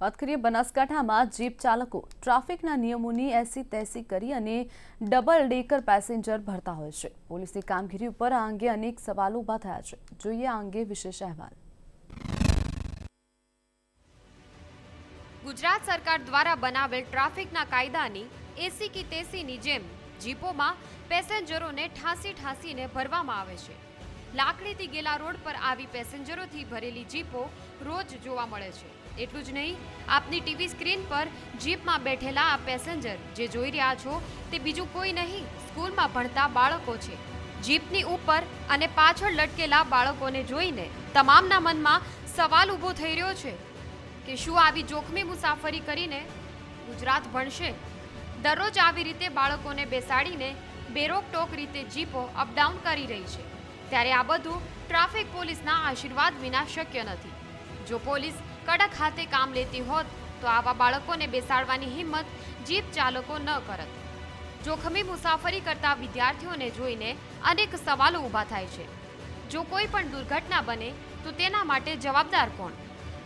વાત કરીએ બનાસકાંઠામાં જીપ ચાલકો ટ્રાફિકના નિયમોની એસી તેસી કરી અને ડબલ ડેકર પેસેન્જર ભરતા હોય છે. પોલીસની કામગીરી ઉપર આ અંગે અનેક સવાલો ઊભા થયા છે. જોઈએ આ અંગે વિશેષ અહેવાલ. ગુજરાત સરકાર દ્વારા બનાવેલ ટ્રાફિકના કાયદાની એસી કે તેસીની જેમ જીપોમાં પેસેન્જરોને ઠાંસી ઠાંસીને ભરવામાં આવે છે. લાકડીથી ગેલા રોડ પર આવી પેસેન્જરોથી ભરેલી જીપો રોજ જોવા મળે છે. એટલું જ નહીં, આપની ટીવી સ્ક્રીન પર જીપમાં બેઠેલા આ પેસેન્જર જે જોઈ રહ્યા છો તે બીજું કોઈ નહીં, સ્કૂલમાં ભણતા બાળકો છે. જીપની ઉપર અને પાછળ લટકેલા બાળકોને જોઈને તમામના મનમાં સવાલ ઊભો થઈ રહ્યો છે કે શું આવી જોખમી મુસાફરી કરીને ગુજરાત ભણશે? દરરોજ આવી રીતે બાળકોને બેસાડીને બેરોકટોક રીતે જીપો અપડાઉન કરી રહી છે. ત્યારે આ બધું ટ્રાફિક પોલીસના આશીર્વાદ વિના શક્ય નથી. જો પોલીસ કડક હાથે કામ લેતી હોત, તો આવા બાળકોને બેસાડવાની હિંમત જીપ ચાલકો ન કરત. જોખમી મુસાફરી કરતા વિદ્યાર્થીઓને જોઈને અનેક સવાલો ઊભા થાય છે. જો કોઈ પણ દુર્ઘટના બને, તો તેના માટે જવાબદાર કોણ?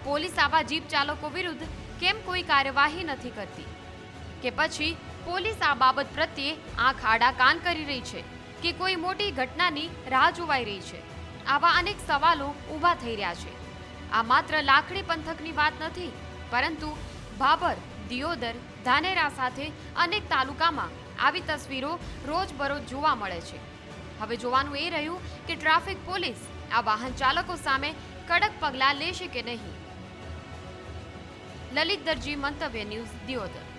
પોલીસ આવા જીપ ચાલકો વિરુદ્ધ કેમ કોઈ કાર્યવાહી નથી કરતી? કે પછી પોલીસ આ બાબત પ્રત્યે આંખ આડા કાન કરી રહી છે? કે કોઈ મોટી ઘટનાની રાહ જોવાઈ રહી છે. આવા અનેક સવાલો ઊભા થઈ રહ્યા છે. આ માત્ર લાખણી પંથકની વાત નથી, પરંતુ ભાભર દિયોદર, ધાનેરા સાથે અનેક તાલુકામાં આવી તસવીરો રોજબરોજ જોવા મળે છે. હવે જોવાનું એ રહ્યું કે ટ્રાફિક પોલીસ આ વાહન ચાલકો સામે કડક પગલાં લેશે કે નહીં. લલિત દરજી મંતવ્ય ન્યૂઝ દિયોદર.